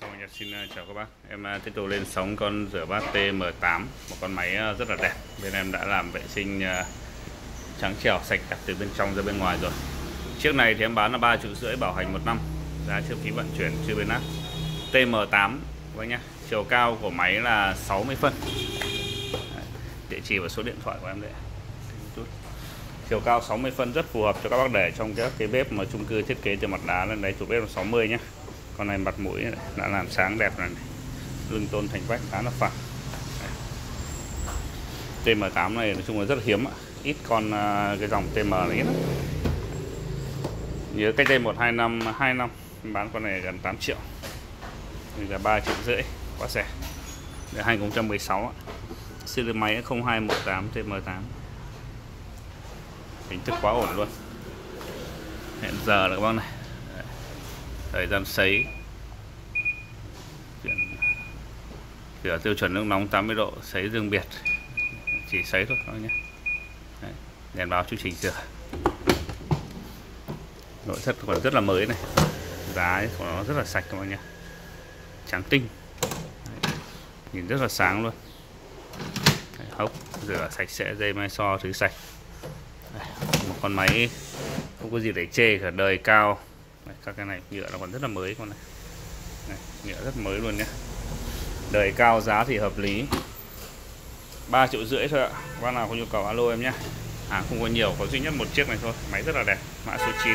Sau Nhật xin ờ, chào các bác. Em ờ, tiếp tục lên sóng con rửa bát TM8 Một con máy ờ, rất là đẹp. Bên em đã làm vệ sinh trắng trẻo, sạch đẹp từ bên trong ra bên ngoài rồi. Chiếc này thì em bán là 3 triệu rưỡi, bảo hành một năm. Giá chưa phí vận chuyển chưa bên nát TM8 các bác nhé Chiều cao của máy là 60 phân. Địa chỉ và số điện thoại của em đây. Chiều cao 60 phân, rất phù hợp cho các bác để trong các cái bếp mà chung cư thiết kế từ mặt đá lên đấy chủ bếp là 60 nhé con này mặt mũi đã làm sáng đẹp rồi này. Lưng tôn thành vách khá là phẳng. TM8 này nói chung là rất hiếm ít con à, cái dòng TM này ít lắm. nhớ cách đây một, hai năm hai năm, bán con này gần 8 triệu. Bây giờ 3 triệu rưỡi, quá rẻ. Để 2016 ạ. Series máy 0218 TM8 hình thức quá ổn luôn. Hiện giờ là các bác này thời gian sấy. Rửa tiêu chuẩn nước nóng 80 độ sấy riêng biệt. Chỉ sấy thôi thôi nhé. Đấy, đèn báo chương trình rửa nội thất còn rất là mới này. Giá của nó rất là sạch các bạn nhé. Trắng tinh. Đấy, nhìn rất là sáng luôn. Đấy, hốc rửa sạch sẽ dây mai so thứ sạch. Đấy, một con máy không có gì để chê cả đời cao. Đấy, các cái này nhựa nó còn rất là mới con này. Này nhựa rất mới luôn nhé đời cao giá thì hợp lý. 3 triệu rưỡi thôi ạ. Bác nào có nhu cầu alo em nhé hàng không có nhiều có duy nhất một chiếc này thôi. Máy rất là đẹp mã số 9